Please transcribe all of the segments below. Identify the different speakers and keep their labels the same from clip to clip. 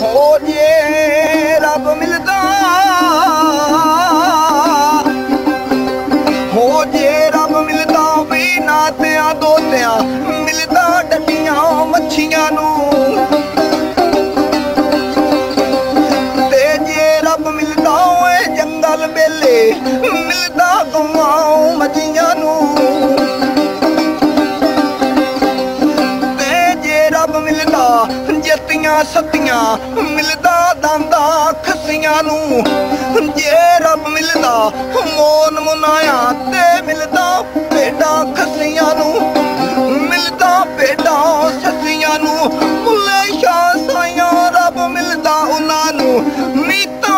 Speaker 1: ਹੋ ਜੇ ਰੱਬ ਮਿਲਦਾ। ਹੋ ਜੇ ਰੱਬ ਮਿਲਦਾ ਵੀ ਨਾਤਿਆਂ ਦੋਤਿਆਂ ਮਿਲਦਾ ਡੱਡੀਆਂ ਮੱਛੀਆਂ ਨੂੰ। ਤੇ ਜੇ ਰੱਬ ਮਿਲਦਾ ਓਏ ਜੰਗਲ ਵੇਲੇ, ਮਿਲਦਾ ਗਵਾਉ ਮੱਛੀਆਂ ਜੱਤੀਆਂ ਸੱਤੀਆਂ ਮਿਲਦਾ ਦੰਦਾ ਖੱਸੀਆਂ ਨੂੰ। ਜੇ ਰੱਬ ਮਿਲਦਾ, ਮੋਨ ਮੁਨਾਇਆ ਤੇ ਮਿਲਦਾ ਭੇਡਾਂ ਖੱਸੀਆਂ ਨੂੰ। ਮਿਲਦਾ ਭੇਡਾਂ ਸੱਸੀਆਂ ਨੂੰ। ਮੁੱਲੇ ਸ਼ਾਹ ਸਾਈਆਂ ਰੱਬ ਮਿਲਦਾ ਉਹਨਾਂ ਨੂੰ। ਮੀਤਾਂ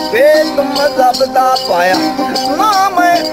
Speaker 1: ਇਹ ਨਾਮ ਦਾ ਪਾਇਆ। ਨਾਮ ਮੈਂ